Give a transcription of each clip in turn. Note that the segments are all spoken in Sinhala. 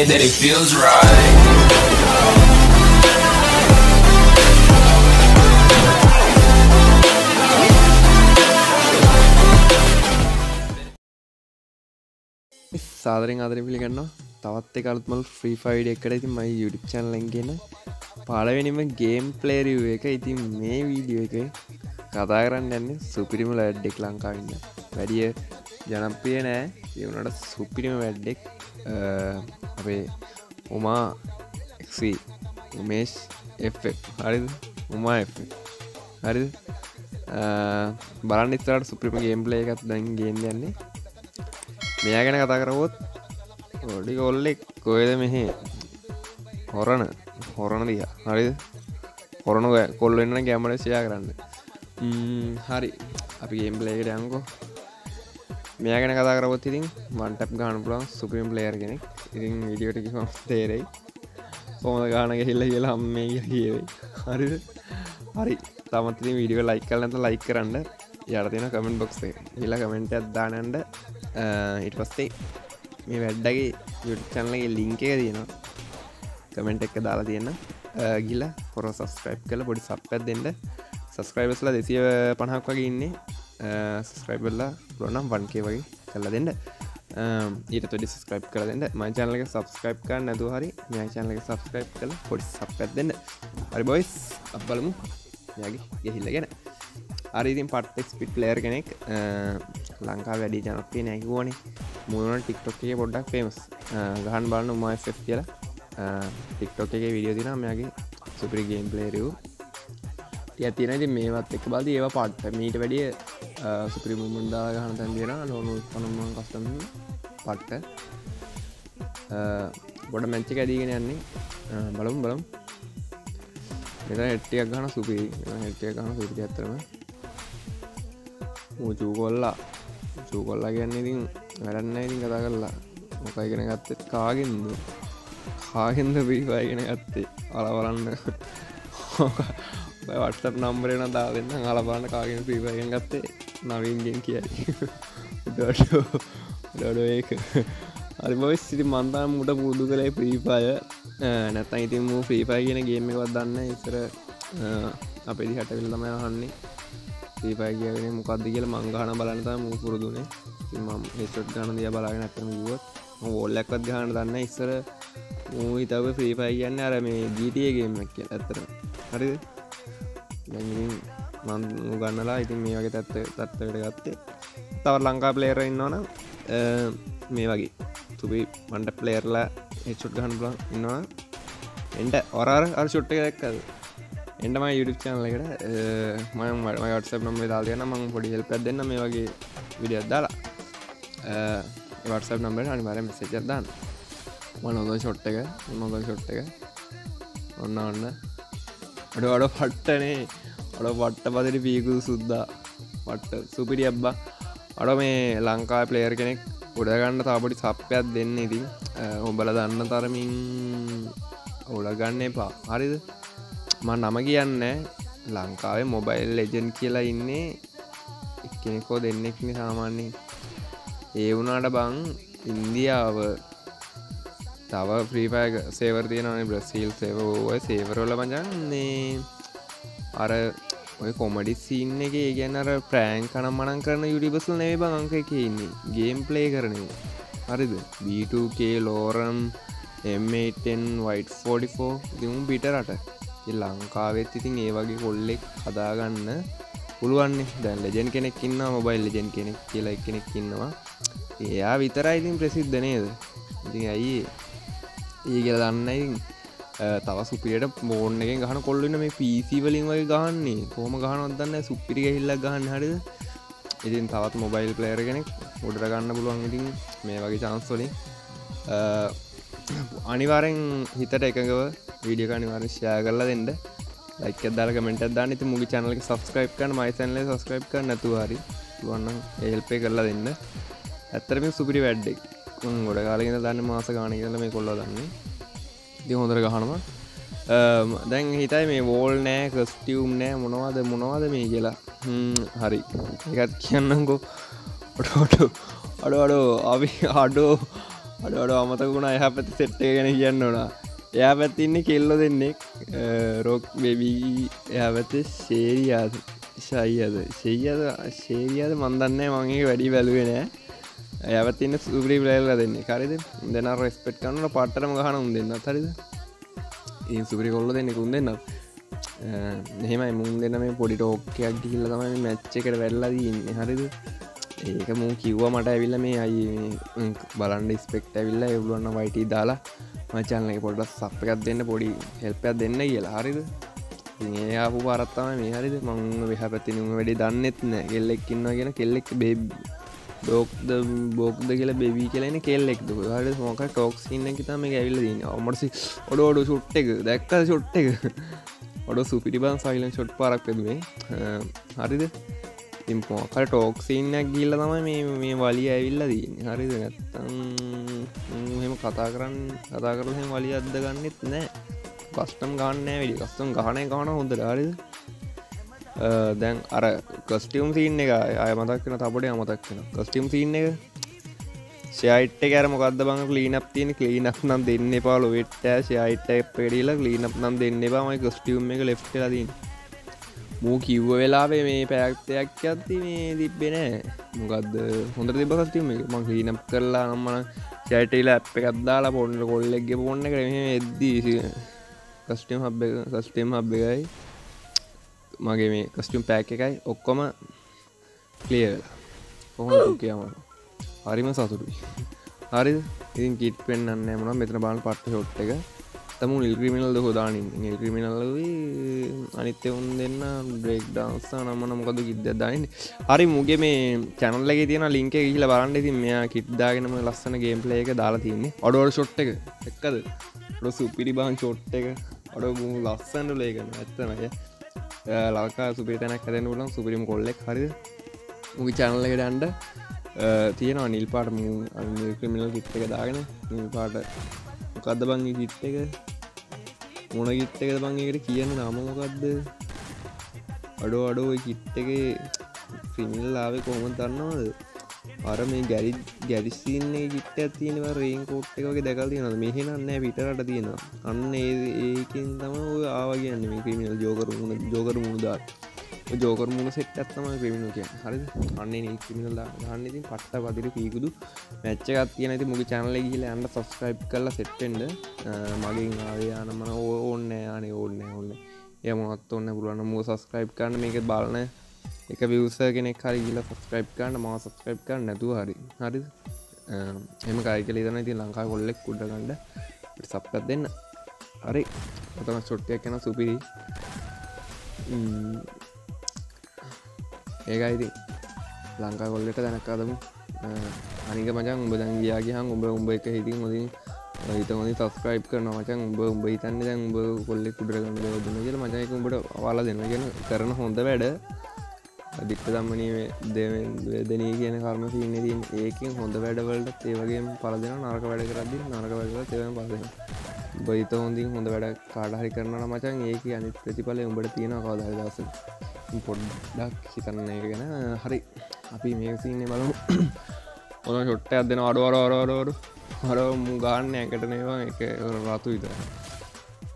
know me saying that it feels right. සාදරෙන් ආදරෙන් පිළිගන්නවා තවත් එක අලුත්මල් ෆ්‍රී ෆයිඩ එකට ඉතින් මයි යුඩිප් චනලෙන්ගෙන පලවෙනිම ගේම් පලේරිව් එක ඉතින් මේ වීඩියෝ එක කතා කරන්න යන්නේ සුපිරිම ලැඩ්ඩෙක් ලංකාවන්න වැඩිය ජනප්‍රිය නෑ. ඒවනට සුපිරිම වැඩ්ඩෙක් අපේ උමා එක්සී උමේෂ් හරිද? උමා හරිද? බලන්න ඉස්තරට සුප්‍රිම ගේම්පලේ එකත් දැන් ගේම් යන්නේ. මෙයා ගැන කතා කරවොත් ඔඩි කොල්ලෙක් කොයද මෙහෙ? හොරණ. හොරණ දිය හරිද? හොරණ කොල්ලන්න ගැමට ෂයා කරන්න. හරි. අපි ගේම්පලේකට යංකෝ මෙයා ගැන කතා කරවත් ඉතින් මන්ටප් ගාන පුලන් සුපිම් ප්ලේර් කෙනෙක්. ඉතින් විඩියෝටක තේරෙයි. කොමද ගාන හිල්ල කියලා හම්මේ කියවෙයි. හරිද හරි. තමත්ති වීඩියෝ ලයික් කලනත ලයික් කරන්න. යට තියෙන කමෙන්ට බොක්ස් හිලා කමෙන්ට අදදානන්ට ඉට පස්සේ මේ වැඩ්ඩගේ යුට්චන්ලගේ ලිංක එක තියෙනවා. කමෙන්ට් එක දාලා තියෙන ගිල හොර සස්ක්‍රයිප් කල පොඩි සප්පැත් දෙෙන්ට සස්ක්‍රයිබස්ලා දෙසිය පණහක් වගේ ඉන්නේ. සස්ක්‍රයිබල්ලා ලොනම් වන්කේ වගේ කල්ලා දෙන්න. Um, ඊට තොඩි සස්ක්‍රයිප් කල දෙන්න. මයි චන්ලක සබස්ක්‍රයිප් කර නැතු හරි මේ චන්ලක සබස්ක්‍රයිප් කල පොඩි සප්පැත් දෙන්න. හරි බොයිස් අපලමු යගේ ගෙහිල්ල ගැන. අරිතින් පට්ටෙක් පිට් ලේර් කෙනෙක් eh, ලංකා වැඩි ජනපේ නැකිවෝනේ මුණ ටික්ටොක්ගේ පොඩ්ඩක් පේමස් eh, ගහන් බලන්න උමස් කියලා. ටික්ටොක් එක විඩියෝ තින මෙයාගේ සුපරි ගේම් පලේරූ ටිය තියෙනති මේවත් එක බද ඒවා පට්ට මීට වැඩිය සුපරි මුමුන්දා ගහන තැන් දෙෙන ලොනු පනුම කස්ටම පට්ට. ගොඩ මැච්චි ඇදීගෙන යන්නේ. බලම් බලම්. මෙත හෙට්ටියක් ගන සුපී හෙට්ටිය ගන සුපි ඇත්තරම චූ කොල්ලා. චූ කොල්ලා කියන්න ඉතින් වැඩන්න ඉතින් කතා කරලා. මොකයිගෙන ගත්තත් කාගෙන්ද? කාගෙන්ද පිරිපායගෙන ගත්තේ? අලවලන්න වට්සප් නම්බරෙන දා දෙන්න අලබන්න කාගෙන පිරිපායෙන් ගත්තේ? නවීන්ගෙන් කියයි. ඩඩ ඒක. අරිබයි සිටි මන්තා මුට පුරුදු කළේ ප්‍රීපාය නැත්තන් ඉතින් මූ ්‍රීපයි කියෙන ගේම එකවත් දන්න ඉස්සර අපෙදි හටවිල් තමයි හන්නේ ්‍රීපයි කියන මොකක්ද කියල මංගහන බලනතා මූ පුරුදුනේ මම් හෙස්ට් ගන දිය බලාගෙන ඇතම ගුවත් ඔොල්ලක්වත් ගහන දන්න ඉස්සර මූ හිතව ්‍රීපයි කියන්න අර මේ ජීටියගේමක් කිය ඇත්තර හරි මන් ගන්නලා ඉතින් මේ වගේ තත්ත තත්වට ගත්තේ. තව ලංකා පලේර ඉන්නවන මේ වගේ. තුබි මන්ට පලේර්ලා එච්චුට් ගහන් බල ඉන්නවා. එන්ට ඔරාර අර ෂුට්ට දැක්කද? එන්ටම යුඩ චානලකට මම වටසප නම් දාලයන මං පොඩි හෙල් පැත් දෙන්න මේ වගේ විඩියත් දාලා. වටසප නම්බට අනිවාර මෙසේජ දාන්න. ම නොද ෂොට් එක නොද ෂොට් එක. ඔන්න ඔන්න. අඩ අඩ පට්ටනේ. අඩ පට්ට පදරි පීකුදු සුද්දා. පට්ට සුපිරි අබ්බා. අඩ මේ ලංකා පලේර් කෙනෙක් උඩගන්න තාපොඩි සප්පයක් දෙන්න ඉතින් ඔබල දන්න තරමින් ඔලගන්න එපා. හරිද? ම නම කියන්න ලංකාවේ මොබයිල් ලෙජන් කියලා ඉන්නේ එක්කෙනෙකෝ දෙන්නෙක්න සාමාන්‍යෙන් ඒ වුනාට බං ඉන්දියාව තව ප්‍රීපය සේවර්තියනනේ බ්‍රසීල් සේවෝය සේවරෝල මජන්නේ අර ඔය කොමඩි සින්න එක ගැන අර ප්‍රෑන් කනම් මනන් කරන යුඩිබසල් නෙවේ බංක එක ඉන්නේ. ගේම් ප්ලේ කරන හරිද? B2කේ ලෝරම් M10 වයිට 44 දිමුම් පිටරට ලංකාවෙත් ඉතින් ඒ වගේ කොල්ලෙක් හදාගන්න පුළුවන්නේ දැන් ලෙජන් කෙනෙක් ඉන්න මොබයිල් ලෙජන් කෙනෙක් කියලා කෙනෙක් ඉන්නවා. එයා විතරයි ඉතින් ප්‍රසිද්ධ නේද? ඉතින් ඇයි ඒ? කියල දන්නයි තව සුපියට මෝර්න එක ගහන කොල්ලන්න මේ පිසි වලින් වගේ ගහන්නේ. කොහම ගහනොත්දන්න සුපිරි හිල්ල ගහන්න හරිද? ඉතින් තවත් මොබයිල් පලේර කෙනෙක් උඩර ගන්න පුළුවන් ඉතින් මේ වගේ චාන්ස්වලින් අනිවාරෙන් හිතට එකඟව වීඩියක අනිවාර ෂය කරලා දෙන්න. ලයික දාල කමෙන්ට දාන ති මුගේ චනලක සස්ක්‍රයිප් කන මයි සැනල සස්ක්‍රයිප් කර නැතු හරි. වන්න ඒල්පේ කරලා දෙන්න. ඇත්තරම සුපිරි වැඩ්ඩෙක් ගොඩ කාලගෙන දන්න මාස ගාන කියල මේ කොල්ල දන්නේ. ති හොඳර ගහනවා. දැන් හිතයි මේ වෝල් නෑ කස්ටියම් නෑ මොනවාද මොනවාද මේ කියලා. හරි. එකත් කියන්නකෝ. ඔටෝටෝ අඩ අඩෝ අපි අඩෝ අඩ අඩ අමතකුණ එහ පැති සෙට්ටේ ගැන කියන්න ඕනා. එයා පැත්තින්නේ කෙල්ලො දෙන්නෙක්. රොක් බෙබී එයා පැත ශේරියාද ශයියද? ශෙයද ශේරියද? මන්දන්න මගේ වැඩි බැලුවෙනෑ ඇයවතින්න සුපරි බලල දෙන්න. කරද දෙන රෙස්පෙට් කන්නට පට්ටරම ගහන උන් දෙන්න හරිද? ඒ සුපරි කොල්ල දෙන්නෙකුන් දෙන්න එහෙමයි. මුන් දෙන්න මේ පොඩි ටෝක්කයක් ගිල්ල තමයි මැච්චකට වැල්ලදන්න හරිද? ඒක මූ කිව්ව මට ඇවිල්ල මේ අයි බලන්ඩ ස්පෙක්ට ඇවිල්ල එවලුවන්න වයිට දාලා මචල්ල පොඩ සප්පකත් දෙන්න පොඩි හෙල්පයක් දෙන්න කියලා. හරිද? ඒ ආපු පරත්තම මේ. හරිද? මං විහ පැතිනුම වැඩි දන්නෙත් නෑ. කෙල්ලෙක්කින්න ගෙන කෙල්ලෙක් බේ ඩෝක්ද බෝක්ද කියලා බෙවී කියලන කෙල්ලෙක් හට මොක ටෝක්ස් ඉන්න කිතම ඇවිල්ල දන්න ඔමටසි ඔඩ ඔඩු ෂුට් එක. දැක්ක ෂොට් එක? ඔඩ සුපිටිබන් සයිලන් ෂොට් පාරක් පෙදුවේ හරිද? ඉම්පෝකට ටෝක්සින්නක් ගිල්ල තම මේ මේ වලිය ඇවිල්ල දන්න හරිද? නැත්තම් මෙම කතා කරන්න කතා කරහෙම වලිය අද්ද ගන්නෙත් නෑ කස්ටම් ගන්න වැඩි කස්ටම් ගහනය ගහන හොඳ හරිද? දැන් අර කස්ටියම් සින්න එක අය මතක්න තබට අමතක් වෙන කස්ටියම් සින්න එක? ෂයිට් කෑර මොකක්ද බං? ලීනක් තියෙන කලීනක් නම් දෙන්න පාලු වෙට්ට ෂයිට් පෙඩිලා ලීනක් නම් දෙන්න බමයි කස්ටියම් එක ලෙෆ්ට ලදන්න මූ කිව්ව වෙලාවේ මේ පැක්තයක් ඇත්ති මේ තිබ්බෙන මොකක්ද හොඳ තිබ කස්ටියම් එක? මං ලීනක් කරලා නම්මන ෂයිටයිලා ඇප් එකක්දාලා පොන්ඩ කොල්ලෙක්ගේ පොන්න කර එද්දී කස්ටියම් හබ් කස්ටේම් හබ් එකයි. මගේ මේ කස්ටියම් පෑක් එකයි ඔක්කොම කලියවෙලා කොහොම කියම හරිම සතුටුයි. හරි ඉතින් කිට් පෙන්න්න මන මෙතන බාන පට්ට ෂොට් එක. තම නිල්ක්‍රමිනල්ද හොදානින් නිල්ක්‍රමිනල්ල අනිත්‍ය උන් දෙන්න බ්‍රේක් ඩන්ස්සා නම්මන මොකද කිද්ද දන්න හරි මුගේ මේ චැනල්ලගේ තියෙන ලින්ක කියල බලන්න. ඉතින් මෙයා කිට්දාගෙනම ලස්සන ගේම්පලේ එක දාලා තින්නේ. ඔඩෝඩ ෂොට් එක. එක්කද ො? සුපිරි බාන් චෝට් එක. ඔඩ ලස්සන්ඩ ලේගන්න ඇත්තනය ලකා සුපේ තැනක් ඇදන්න පුලන් සුපිරිම කොල්ලෙක් හරි මුගේ චැනල්ලක ඩන්ඩ තියෙනවා නිල් පාට නිල්ක්‍රමිනල් කිට් එක දාගෙන. නිල් පාට මොකක්ද බංගි කිට් එක? මොන ගිට් එකද බංගේකට කියන්න නමමොකක්ද අඩෝ අඩෝ කිට් එක ෆිනිල්ලාවේ කොහොම දන්නවද අර මේ ගැරි ගැරිසින්නේ ගිට තියෙනව රේන් කෝට් එකගේ දැකල් තියෙනද මෙහෙනන්න පිටරට තියෙනවා. අන්න ඒකින් තම ආව කියන්න මේ ක්‍රමිනල් ජෝකරුණ ජෝකර මුණදාත් ජෝකර මුණ සෙට් ඇත්තම ක්‍රමිනල් කිය හරි අන්නේ නේ ක්‍රමිනල් න්න ඉතින් පට්ට පදිර පීකුදු මැච්චකත් තියෙන ඇති මුගේ චැනල ගිල ඇන්ට සස්ක්‍රයිප් කරලා සෙට්ටෙන්ඩ මගින් ආවයානමන ඕන්න අනේ ඕන්න ඔන්න එමත් ඔන්න පුරුවන්න මූ සස්ක්‍රයිප් කරන්න? මේක බලන එක විවස කෙනෙක් හරි ගිල සස්ක්‍රයිප් කරන්න මා සස්ක්‍රයිප් කරන්න නැතුව හරි. හරි එම කායිකල තන ඉති ලංකා කොල්ලෙක් කුඩගඩ සප්පත් දෙන්න. හරි. ඔතන චොට්ටයක් කෙන සුපිරි. ඒකයිති ලංකා කොල්ලට දැනක්කාදමු අනික මචන් උඹ දැන් ගියාගහන් උඹ උඹ එක හිතින් මුදින් හිත හොඳ සස්ක්‍රයිප් කරන මචන්. උඹ උඹ හිතන්න දැන් උඹ කොල්ලෙ කුඩරගන්න දන කියල මචයක උඹට වාලා දෙන්නගෙන කරන හොඳ වැඩ අධික්ට දම්මනී දෙනී කියන කර්ම සින්න තින් ඒකින් හොඳ වැඩවලට ඒවගේ පලදෙන නරක වැඩ කරදදි නරක වැඩල තෙව පලෙන බයිත හොඳින් හොඳ වැඩ කාඩහරි කරන මචන් ඒක අනි ප්‍රතිඵලය උඹට තියෙන කවදල් දස පොඩ්ඩක් හිතන්න එක ගැන. හරි. අපි මේසින්නේ බලමු. හොන ෂොට්ට අදෙන අඩුවරෝරෝරු හර මුගාන්න ඇකට නේවා එක රතු විතර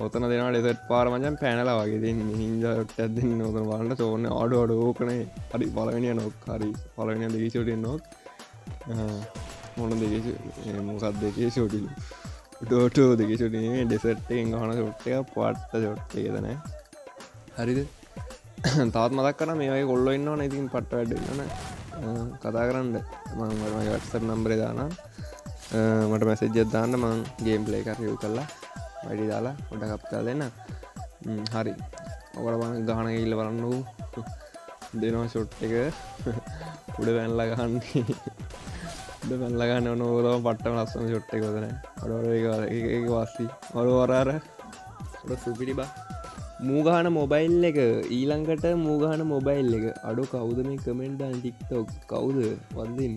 ඔතන දෙනට එසට පාරමචන් පැනලා වගේ හින්දට ඇද නොත වලට සෝන අඩු අඩ ඕකනේ. හරි පලවෙනිය නොක් හරි පලවෙන දෙකේෂටෙන් නොක් මොන දෙක මොකත් දෙකේ ෂෝටිලු ටෝටෝ දෙකේෂටේ ඩෙසට්ටෙන් ගහන ෂොට්ටක පට්ට ෂොට්ටේ දන හරිද? තාත් මදක් කන මේගේ කොල්ල ඉන්න ඉතින් පට්ට වැඩන්න කතා කරන්න. මංමරමයි වටසර් නම්බරේ දාන මට මැසෙජ්ජත් දාන්න. මං ගේම්පලේ කරයව් කරලා වැඩි දාලා ොඩ කප්තා දෙන්න. හරි. ඔකට බන ගහන ඉල්ල බලන්න වූ දෙනවා ෂොට් එක. උඩ වැැන්ල ගහන්නේ. උඩ පැල්ලගන්න නොෝලම පට්ටම ලස්සන ෂොට් එක ොදන අඩ වාසි. අඩු වරාර ොඩ සුපිරි බා. මූගහන මොබයිල් එක. ඊළඟට මූගහන මොබයිල් එක. අඩු කවුද මේ කමෙන්ට්න් ටික්ටොක් කවුද? වන්දින්.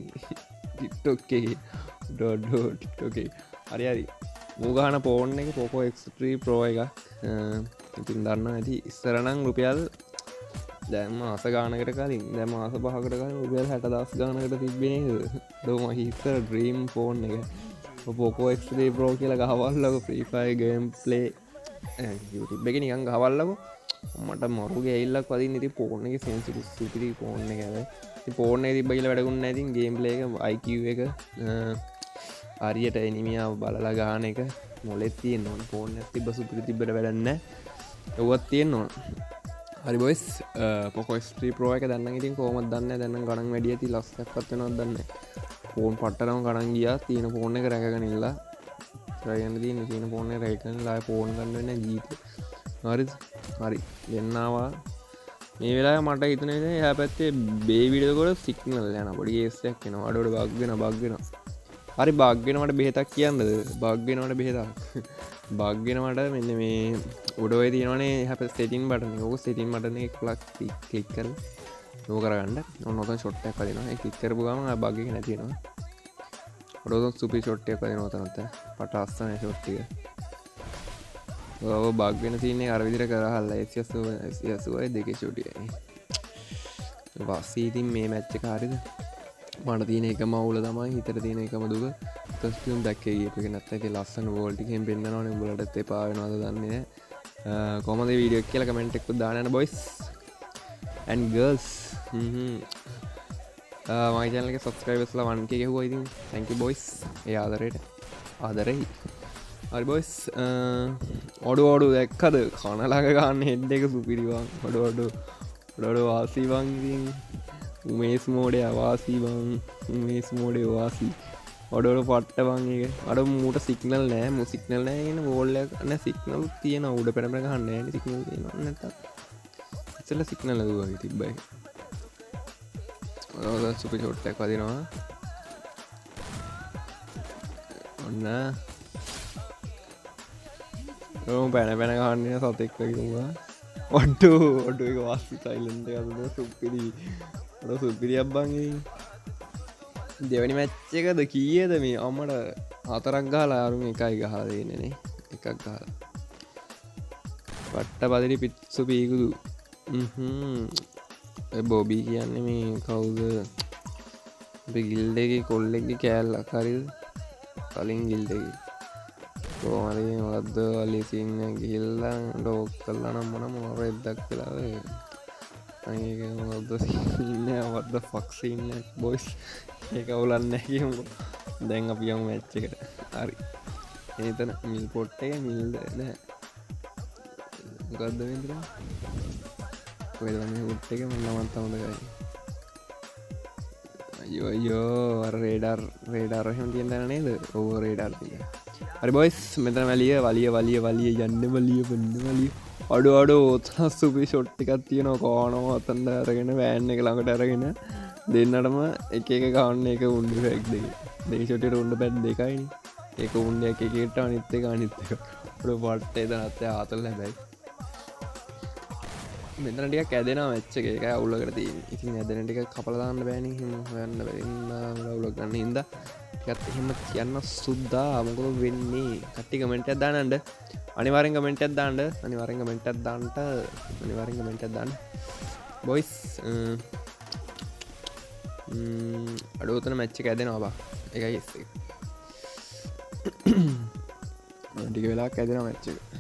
ටික්ටොක්කේ ඩොඩ්ඩෝටික්ටෝකේ හරි හරි මූගහන පෝර්න් එක පොකෝ එක්ස්ට්‍රී ප්‍රෝ එක. ඉතින් දන්න ඇති ඉස්සරනං රුපියල් දැම අස ගානකට කලින් දැම අස පහකට කලින් රුපියල් හැට දස් ගානකට තිබෙන දෝම හිස්සර ඩ්‍රීම් ෆෝන් එක. පොකෝ එක්ස්ට්‍රී ප්‍රෝ කියලා ගහවල්ලක ්‍රීෆයි ගම් පලේ යුටබ එක නිකන් ගවල්ලක මට මරුගේ එල්ලක් වදී නති පෝර්න එක සෙන්සිට සුපිරි පෝර්න එකද පෝර්න තිබයිල වැඩගුන්න ඇතින් ගේම්ලේ එක අයිකව එක. අරියට එනිමියාව බලලා ගාන එක මොලෙත් තියෙන් නොන් පෝර්න තිබ සුපිරි තිබට වැඩන්න ඔවත් තියෙන් නොන හරි බොයිස් පොකොස්ට්‍රී ප්‍රෝ එක දන්න ඉතින් කෝමත් දන්න දැන්න ගණන් වැඩිය ති ලස්සක් පත්වනොත් දන්න ෆෝන් පට්ටනම ගණන් ගියා. තියෙන පෝර්න එක රැකගනිල්ලා රයන්න තියන තියෙන පෝර්න රැකන ලා පෝර්න් ගන්නන්න ජීත හරි හරි. දෙන්නවා. මේ වෙලා මට හිතන හැ පැත්තේ බේවිඩකොට සික්නල් යන පොඩි ඒස්සයක් කෙන අඩට බක්ගෙන බක්ගෙන හරි භාග්ගෙනවට බෙහෙතක් කියන්නද? භාග්ගෙනවට බෙහෙතක්. භාග්ගෙනවට මෙන්න මේ උඩුව තියනේ හැ සෙටින් බටන ඕක සිටින් මටන ලක් කලික් කර නෝ කරගන්න. නොත ෂොට්ටක් කලන කික්කරපු ගම භාග්ග නැතිෙනවා ඔඩොත් සුපි ෂොට්ටය කල නොතනත පට අස්සන ෂොට්ටිය ඔව භාග්ගෙන තියන්නේ අරවිදිර කරහල්ල ඇසියසුව ඇසියසුවයි දෙක ෂුටියයි වස්සීතින් මේ මැච්ච කාරිද මට තියන එක මවුල තමයි හිතර තියෙන එකම දුක. තස්ටියම් දැක්කේ ඒක නත් ඇති ලස්සන වෝල්ටිකෙන් පෙන්න්නනවන බලට එපාවෙනවාද දන්නේ කොමද වීඩියක් කියල කමෙන්ටෙක්කු දානන බොයිස් ඇන් ගර්ස් මයිතනක සස්ක්‍රයිබස්ල වන්ක ගෙහුව ඉතින්. තැංකි බොයිස් ඒ ආදරයට. ආදරෙහි හරි බොයිස් ඔඩු ඔඩු දැක්කද? කනලක ගන්න හෙඩ් එක සුපිරිවා ඔඩු ඔඩු ඩොඩ වාසීවංගින් උමේස් මෝඩය අවාසීවන් මේස් මෝඩය වාසී ඔඩොඩ පට්ටවන්ගේ අඩ මූට සික්නල් නෑ. මුසික්නල් නෑගෙන බෝල්ලන සික්නල් තියෙන උඩ පැරම ගන්න සික්නල් නැත ඉසල සික්නල දුවගේ තිබ්බයි සුපි චොට්ටක් වදිනවා. ඔන්න. පැන පැන ගන්න සතෙක් කිවා ඔඩ්ඩු ඔඩු එක වාස්පි සයිලන්ට අද සුපිරි ො සුපිරිියක් බංගේ දෙවැනි මැච්චකද කීයද මේ? අම්මට හතරක් ගාලා අරුම එකයි ගහදන්නනේ එකක් ගාල පට්ට පදිරි පිත්සු පීකුදු බොබී කියන්න මේ කවුද? ගිල්ඩගේ කොල්ලෙක්ග කෑල්ල කරිල් කලින් ගිල්ඩගේ කෝමරී මොකක්ද අලිසින්න ගිල්ලා ඩෝක් කල්ලනම් මොන මොනර එද්දක් කලාව මොකක්ද ඉන්න වත්ද ෆක්සින්න බොයිස් ඒක අවුලන්න කියමු දැන් අපියම මැච්චකට හරි. ඒතන මිල් පොට්ට එක මිල්ද නෑ ගත්ද විදර ඔයදම උට් එක මන්නමත් තමදකයි අයෝ රේඩර් රේඩර්හම තියෙන් දැන නේද ඕ රේඩර් තිය හරි බොයිස් මෙතන වැලිය වලිය වලිය වලිය යන්න වලිය පන්න වලිය අඩු අඩු ඔත්තන සුපි ෂොට්ටිකක් තියෙන කෝනෝ අතන්ද අරගෙන වෑන්න එක ළඟට අරගෙන දෙන්නටම එක එක ගන්න එක උන්ඩි ෆැක් දෙක දේශොටට උන්ඩ පැත් දෙකයිනි ඒක උන්ඩ එක එකට අනිත්ත එක අනිත්තක ට පට්ට එද නත්තය ආතල් හැබැයි මෙතනටික ඇදෙන වෙච්ච එක. අවුල කරති ඉතින් ඇදනටික කපලදාන්න බෑනි හිම හන්න වෙන්න ලවුල ගන්න හින්ද. ගත් එහෙම කියන්න සුද්දා මොකද වෙන්නේ? කට්ටි කමෙන්ට දානන්ඩ අනිවාරෙන් කමෙන්ටත් දාන්ඩ අනිවාරෙන් කමෙන්ටත් දාන්ට අනිවාරෙන් කමෙන්ටත් දාන්න. බොයිස් අඩුවතන මැච්ච ඇදෙනවා බා. එකයි ටික වෙලා ඇදෙන මැච්චක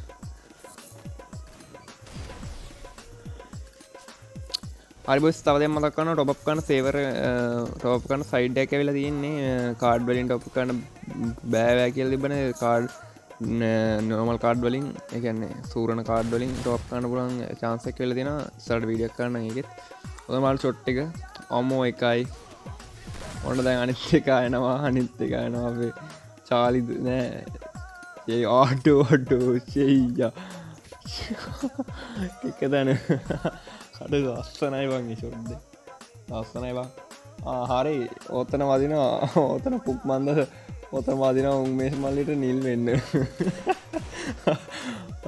හරිබස් තවද මතක්කන ටොප් කන සේවර ටෝප් කන සයිඩ් එක වෙලා තියන්නේ කාඩ් වලින් ටොප් කන බෑවෑ කියල් තිබන කාඩ් නෝමල් කාඩ් වලින්. එකන්නේ සූරණ කාඩ් වලින් ටොප් කන්න පුලන් චාන්සක් වෙල දෙෙන සට විඩියක් කරන්න එකෙත්. ඔද මල් චොට් එක ඔම්මෝ එකයි. ඔන්න දැන් අනිත් එක අයනවා අනිත් එක අයනවාේ චාලිද නෑ. ඒ ආටෝටෝ ශෙයිය එක දැන කඩ අස්සනයි වගේ ශොද්ද අස්සනයි බං. හරි. ඕත්තන වදිනවා. ඕතන පුක් මන්ද ඔත වදින උන්මේශ මල්ලිට නිල් වෙන්න.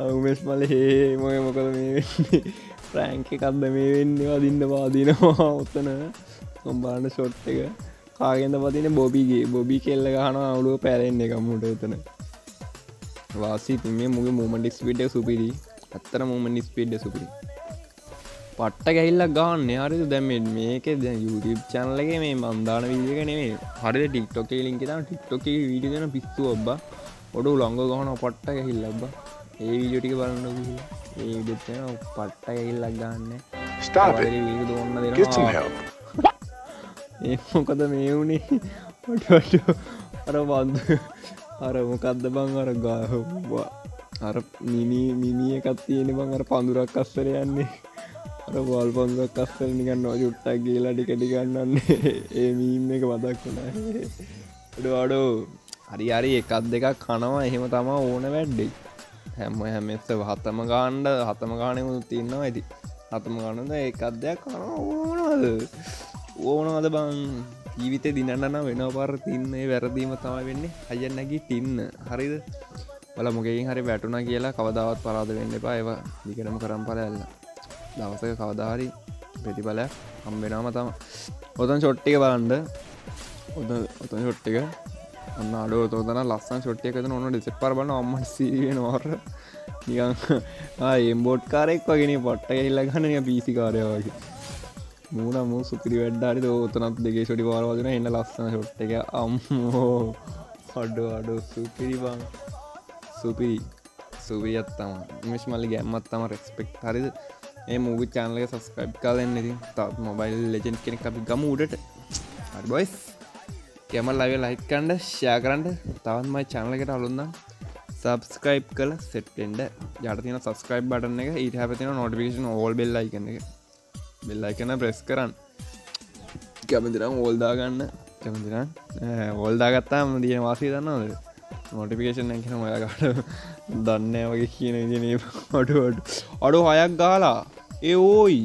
උමෙස් මල හේ මොය මොකද මේ වෙන්නේ? ප්‍රෑංක එකක්ද මේ වෙන්න? වදින්න පාදිනවා ඔත්තන සොම්බාන්න ෂොට් එක. කාගෙන්ද පතින බොබිගේ බොබි කෙල්ල ගහන අවුලුව පැරෙන්න එකමුට එතන. වාසි මේ මුගේ මූමටික්ස් විඩ සුපිරි. අත්තර මූමනිස් පිඩ්ඩ සුපිරි. පට්ට ගැහිල්ල ගන්න හරි දැම මේක ද YouTube චනලගේ මේ මන්දාන විදික නෙේ හරි ටික්ටොක ලින්ක ටික්ටොක විඩි දෙන පිස්සු ඔබ්බ. ඔඩු ලංඟ ගහන පට්ට ගැහිල් ලබ්බ ඒ විජටික බලන්න ඒ විඩත්න පට්ට ගැහිල්ලක් ගන්න. ඒ මොකද මේ වුණේ අර බන්ද අර මොකක්ද බං? අර ගාහවා අර මිනි මිනිිය එකත් තියෙන බං. අර පඳුරක් අස්සර යන්නේ අර වල් පන්දක් අස්සර නිකන්න ජුට්ටක් කියලා ටිකටි ගන්නන්නේ ඒ මීම් එක වදක් වුණ. අඩෝ හරි හරි. එකත් දෙකක් කනවා. එහෙම තම ඕන වැඩ්ඩෙක් හැම හැමෙස්ස හත්තම ගාන්ඩ හතම ගානයමු තින්නවා ඇති හතම ගන්නද එකත් දෙයක් කන ඕනද ඕනවද බං? ජීවිත දිනන්න වෙන පර තින්නේ වැරදීම තමයි වෙන්නේ. අය නැගී තින්න හරිද? බල මොකින් හරි වැටුණ කියලා කවදාවත් පරාද වෙන්න එපා. ඒව දිකටම කරම් පලඇල්ල දවසක කවදාහරි ප්‍රතිඵල හම්බෙනම තම ඔතන් ෂොට්ටික බලන්ඩ ඔද ඔතන් ෂොට්ටික ඔන්න අඩෝ තෝතන ලස්සන් ෂොට්ටියකත ඔන්න ඩිසෙප් පර බන්න අම්මට සිරිය නොවර නිකං ඒම්බෝඩ් කාරෙක් වගෙන පට්ට එල්ල ගන්න පිසි කාරය වගේ. මූන මූ සුපිරි වැඩ්ඩාරි ඕතනත් දෙගේ ෂොටි පාරවාදන එන්න ලස්සන ෂොට් එක. අම්මෝ. අඩු අඩු සුපිරි බං. සුපිරි. සුවියත්තම මිස් මල්ලි ගැම්මත් තම රෙක්ස්පෙක්් හරිද? ඒ මූග චානලක සස්ක්‍රයිබ් කාලන්න ඉති තාත් මොබයිල් ලෙජන් කෙනෙක් අපි ගම උඩට. හරිබොයිස් ගැම ලව ලයිකන්ඩ ෂයා කරන්ට තවත්මයි චානලකට අලුන්නම් සබස්ක්‍රයිබ් කල සෙට්ෙන්ඩ ජටතින සස්ක්‍රයිබ් බටන එක ඊට හැපතින නොටිකේෂන් ඕල් බෙල්ලයි කන්න එක. බෙල්ලයි කන ප්‍රෙස් කරන්න. කැමතිරම් ඕල්දාගන්න කැමතින ඕල්දාගත්තාම දිය වාසී දන්නවද? නොටිපිකේෂන් ඇකෙන ඔයාගට දන්න වගේ කියන ඉදිනේ අඩුවට අඩු හයක් ගාලා ඒ ඕයි.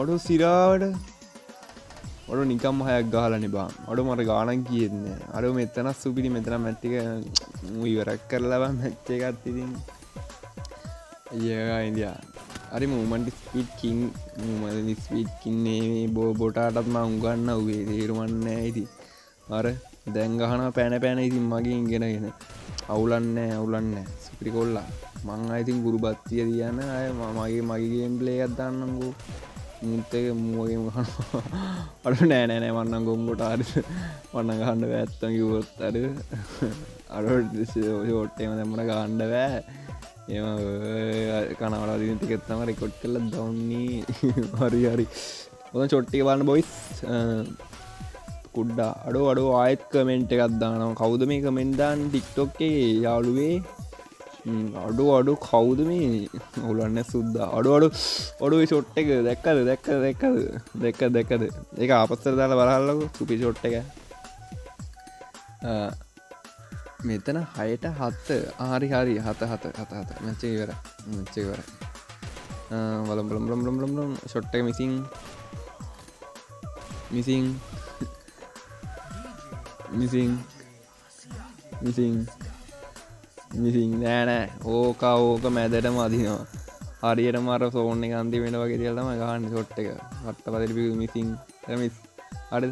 ඔඩු සිරාවට ඔඩු නිකම් හයක් ගහලනි බා. අඩු මට ගානක් කියන්න අඩු මෙතන සුපිරි මෙතන මැට්ටික ඉවරක් කරලබ මැච්චකත් ඉතින්. ඒවා ඉන්දයා. අරි මූමන්ට ස්පිට්කින් මද ස්පීට්කින්නේ බෝ බොටාටත් ම උගන්න වගේ තේරුමන්න ඇති අර දැංගහන පැන පැන ඉතින් මගේ ඉගෙනගෙන අවුලන්න අවුලන්න. සුපිරි කොල්ලා. මං අයිතින් ගුරු බත්තිය තියන්න අය මගේ මගේගේම් පලේ අදන්නගු මුත්තක මුවගේ ගහන අඩු නෑනෑනෑ වන්න ගොම්ගොට අර වන්න ගහන්න ඇත්තම කිවොත් අර. අඩ ෝට්ටේම දැමට ගණ්ඩ බෑ. එම කනවල දිනතිකෙත්තම රෙකොඩ් කල දවන්නේ. හරි හරි. ඔද චොට්ටික බලන්න බොයිස් කුඩ්ඩා අඩෝ අඩෝ ආයත් කමෙන්ට් එකක් දානවා. කවුද මේ කමෙන්ඩාන් ටික්ටොක්කේ යාළුවේ? අඩු අඩු කවුද මේ? ඔුලන්න සුද්ද. අඩු අඩු ඔඩු ෂොට් එක දැක්කද? දැක්ක දැක්කද? දෙක්ක දෙකද එක අපස්සර දාල බරහල්ලකු සුපි ෂොට් එක. මෙතන හයට හත්ත. ආරි හරි හත හත හත හත. මච්ච ඉවර මච්ච ඉවර වලම් බලම් බලම් බලම් බලම් බලම් ෂොට්ට මිසින් මිසින් මිසින් මිසින් මිසින් නෑනෑ ඕක ඕක මැදට මදිනවා හරියට මර සෝන අන්ති වෙන වගේ තියලම ගහන්න ෂොට් එක. හට්ට පදරි මිසින් මිස් අඩ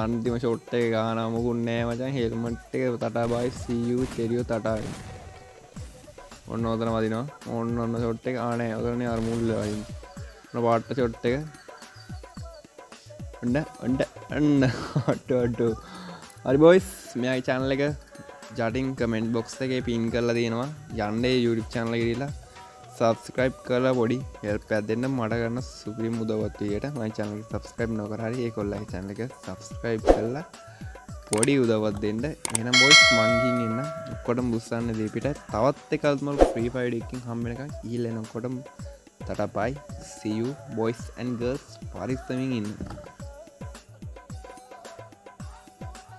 අන්තිම ෂොට්ට එක ගානමකුන් නෑ මචන් හෙල්මට් එක තටා බයි සූ චෙරියෝ තටායි ඔන්න ඕතන මදිනවා ඔන්න ඔන්න ෂොට් එක. ආනෑ ඔතරන අරමුල්ල වයින් පාට්ට ෂොට් එක. ඔන්න ඔන්ඩ අන්න හට්ටටු හරි බොයිස් මෙයයි චැනල එක ජටින් කමෙන්ට් බොක්ස් එක පින් කරලා තියෙනවා. යන්ඩේ යුරිප් චනල කිරලා සබස්ක්‍රයිබ් කලා පොඩි හෙල් පැත්දන්න මට කරන්න සුපිරි මුදවත්වයට මයි චනල සබස්ක්‍රයිබ් නොකරහරි ඒ කොල්ලයි චනල එක සබස්ක්‍රයිබ් කරලා පොඩි උදවත් දෙන්න. එන බොයිස් මංගින් එන්න කොට බුස්සන්න දීපිට තවත් එකල්මල් ්‍රී ෆයිඩකින් හම්බෙන එක ඊල්ලනකොටම් තටපයි see you boys and girls පරිස්සමින් ඉන්න.